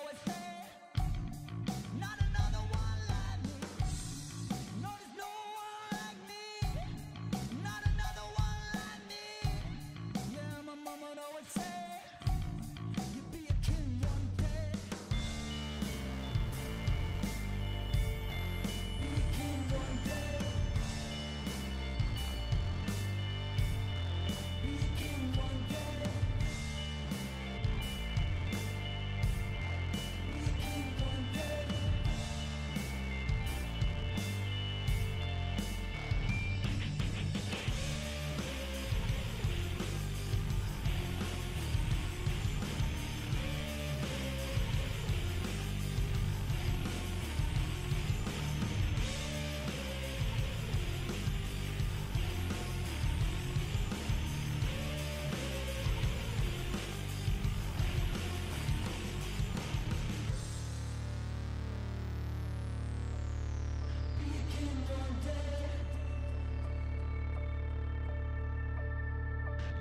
always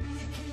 Thank you.